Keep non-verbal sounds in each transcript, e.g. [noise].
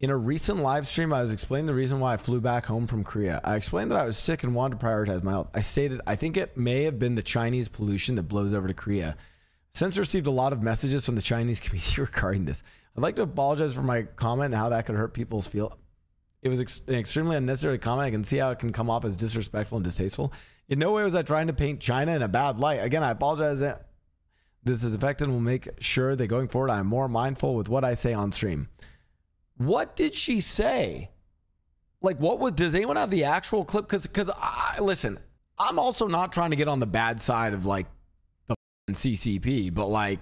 In a recent live stream, I was explaining the reason why I flew back home from Korea. I explained that I was sick and wanted to prioritize my health. I stated, I think it may have been the Chinese pollution that blows over to Korea. Since received a lot of messages from the Chinese [laughs] community regarding this, I'd like to apologize for my comment and how that could hurt people's feel. It was ex- an extremely unnecessary comment. I can see how it can come off as disrespectful and distasteful. In no way was I trying to paint China in a bad light. Again, I apologize. This is affected and will make sure that going forward, I am more mindful with what I say on stream. What did she say? Like, what was? Does anyone have the actual clip? Because, because I listen, I'm also not trying to get on the bad side of like the CCP, but like,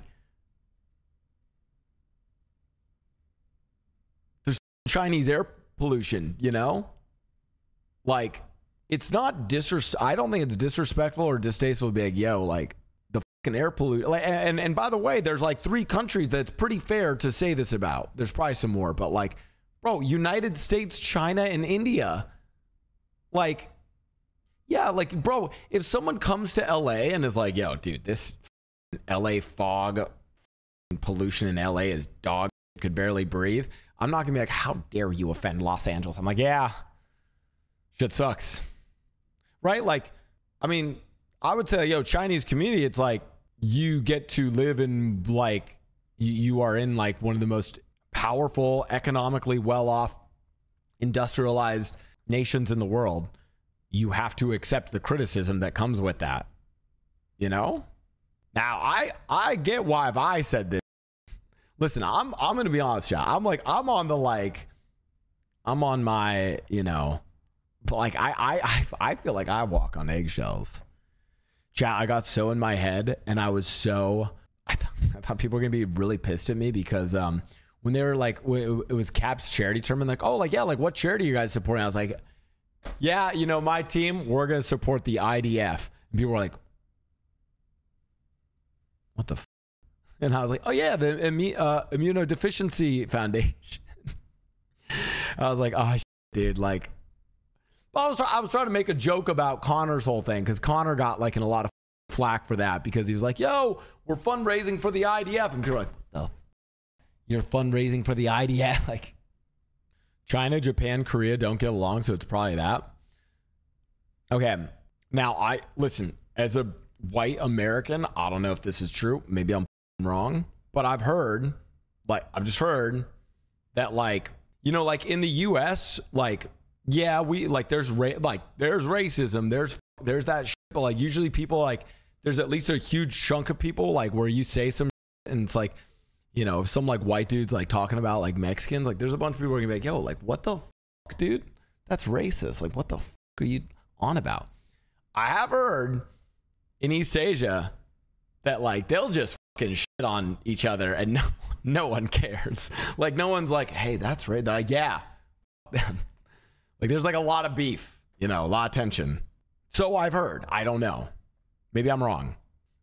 there's Chinese air pollution, you know? Like, it's not disres. I don't think it's disrespectful or distasteful to be like, yo, like air pollution. Like, and and by the way, there's like three countries that's pretty fair to say this about. There's probably some more, but like, bro, United States, China, and India, like. Yeah, like, bro, if someone comes to LA and is like, yo, dude, this LA fog pollution in LA is dog could barely breathe. I'm not gonna be like, how dare you offend Los Angeles? I'm like, yeah, shit sucks. Right? Like, I mean, I would say, yo, Chinese community, it's like you get to live in like you, are in like one of the most powerful, economically well off, industrialized nations in the world. You have to accept the criticism that comes with that. You know? Now I I get why if I said this. Listen, I'm I'm gonna be honest, y'all. I'm like I'm on the like I'm on my, you know, like I I, I feel like I walk on eggshells. Chat, I got so in my head and I was so I, th- [laughs] I thought people were gonna be really pissed at me because um when they were like it was Cap's charity tournament, like, oh like yeah, like what charity are you guys supporting? I was like, yeah, you know, my team, we're gonna support the IDF. And people were like, what the f-? [laughs] and I was like, oh yeah, the immu- uh, immunodeficiency foundation. [laughs] I was like, oh dude, like. But I was I was trying to make a joke about Connor's whole thing because Connor got like in a lot of flack for that because he was like, yo, we're fundraising for the IDF, and people were like, what the? You're fundraising for the IDF, [laughs] like. China, Japan, Korea don't get along, so it's probably that. Okay. Now, I listen, as a white American, I don't know if this is true. Maybe I'm wrong, but I've heard, like, I've just heard that, like, you know, like in the US, like, yeah, we like there's ra- like there's racism, there's there's that shit, but like usually people like there's at least a huge chunk of people like where you say some and it's like you know, if some like white dudes like talking about like Mexicans, like there's a bunch of people are gonna be like, yo, like what the fuck, dude? That's racist. Like what the fuck are you on about? I have heard in East Asia that like they'll just fucking shit on each other and [laughs] no no one cares. Like no one's like, hey, that's right. They're like, yeah. [laughs] like there's like a lot of beef, you know, a lot of tension. So I've heard. I don't know. Maybe I'm wrong.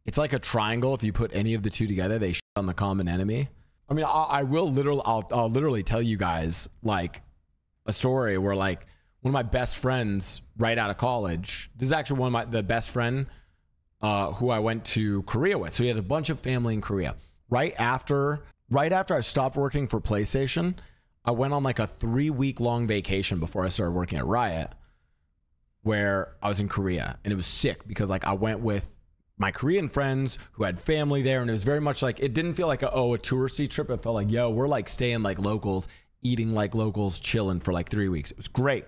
It's like a triangle. If you put any of the two together, they shit on the common enemy. I mean, I, I will literally, I'll, I'll literally tell you guys like a story where like one of my best friends right out of college. This is actually one of my the best friend uh, who I went to Korea with. So he has a bunch of family in Korea. Right after, right after I stopped working for PlayStation, I went on like a three week long vacation before I started working at Riot, where I was in Korea, and it was sick because like I went with my Korean friends who had family there, and it was very much like it didn't feel like a, oh a touristy trip. It felt like yo we're like staying like locals, eating like locals, chilling for like three weeks. It was great.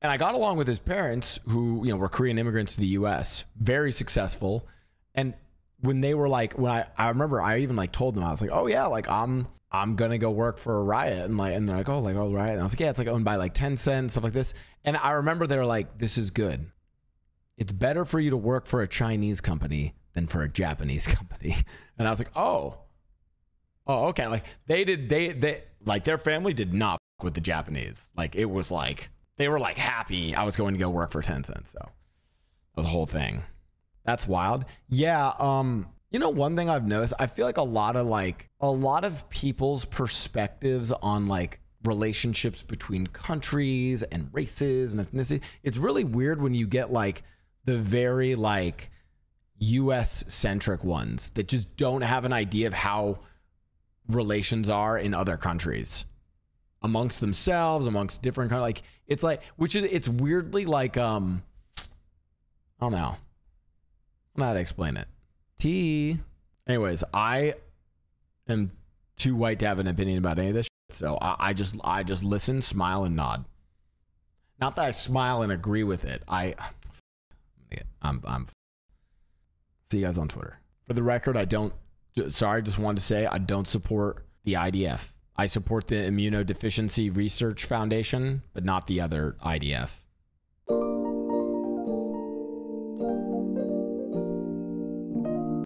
And I got along with his parents, who you know were Korean immigrants to the U.S., very successful. And when they were like, when I I remember I even like told them I was like, oh yeah, like I'm I'm gonna go work for a Riot, and like and they're like, oh like oh Riot, and I was like, yeah, it's like owned by like Tencent stuff like this. And I remember they're like, this is good. It's better for you to work for a Chinese company than for a Japanese [laughs] company. And I was like, oh, oh okay. Like they did they they like their family did not with the Japanese. Like it was like they were like happy I was going to go work for Tencent. So that was a whole thing. That's wild. Yeah. Um, you know, one thing I've noticed, I feel like a lot of like a lot of people's perspectives on like relationships between countries and races and ethnicity. It's really weird when you get like the very like US centric ones that just don't have an idea of how relations are in other countries. amongst themselves, amongst different kind of like it's like which is it's weirdly like um I don't know. I don't know how to explain it. T. Anyways, I am too white to have an opinion about any of this. Shit, so I, I just I just listen, smile, and nod. Not that I smile and agree with it. I I'm I'm. See you guys on Twitter. For the record, I don't. Sorry, just wanted to say I don't support the IDF. I support the Immunodeficiency Research Foundation, but not the other IDF.